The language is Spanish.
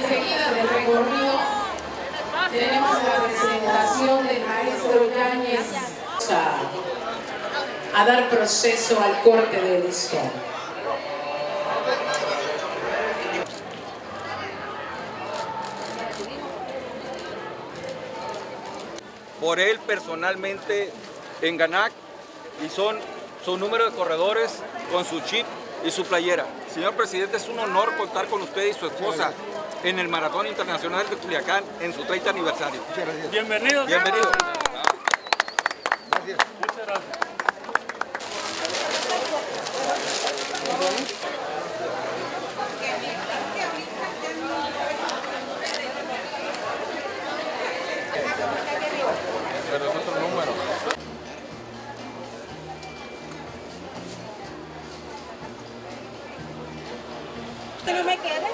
recorrido tenemos la presentación del maestro Yáñez a, a dar proceso al corte de listón. por él personalmente en Ganac y son su número de corredores con su chip y su playera. Señor presidente, es un honor contar con usted y su esposa en el Maratón Internacional de Culiacán en su 30 aniversario. Bienvenido. Bienvenido. Que no me quede.